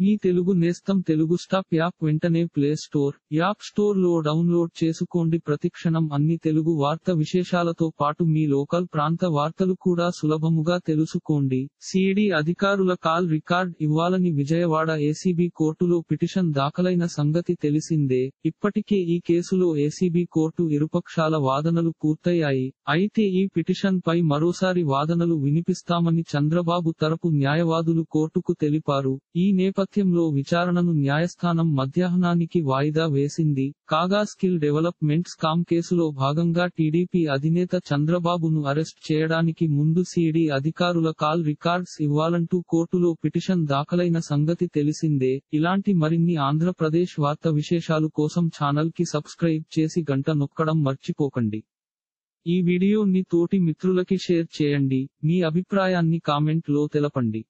మీ తెలుగు నేస్తం Telugu stop app వెంటనే play store app స్టోర్లో డౌన్లోడ్ చేసుకోండి. ప్రతిక్షణం అన్ని తెలుగు వార్త విశేషాలతో పాటు మీ లోకల్ ప్రాంత వార్తలు కూడా సులభముగా తెలుసుకోండి. సిఐడి అధికారుల కాల్ రికార్డ్ ఇవ్వాలని విజయవాడ ఏసీబీ కోర్టులో పిటిషన్ దాఖలైన సంగతి తెలిసిందే. ఇప్పటికే ఈ కేసులో ఏసీబీ కోర్టు ఇరుపక్షాల వాదనలు పూర్తయ్యాయి. అయితే ఈ పిటిషన్ పై మరోసారి వాదనలు వినిపిస్తామని చంద్రబాబు తరపు న్యాయవాదులు కోర్టుకు తెలిపారు. ఈ నేపథ్యంలో విచారణను న్యాయస్థానం మధ్యాహ్నానికి వాయిదా వేసింది. కాగా స్కిల్ డెవలప్మెంట్ స్కామ్ కేసులో భాగంగా టీడీపీ అధినేత చంద్రబాబును అరెస్ట్ చేయడానికి ముందు సీడీ అధికారుల కాల్ రికార్డ్స్ ఇవ్వాలంటూ కోర్టులో పిటిషన్ దాఖలైన సంగతి తెలిసిందే. ఇలాంటి మరిన్ని ఆంధ్రప్రదేశ్ వార్త విశేషాలు కోసం ఛానల్కి సబ్స్క్రైబ్ చేసి గంట నొక్కడం మర్చిపోకండి. ఈ వీడియోని తోటి మిత్రులకి షేర్ చేయండి. మీ అభిప్రాయాన్ని కామెంట్లో తెలపండి.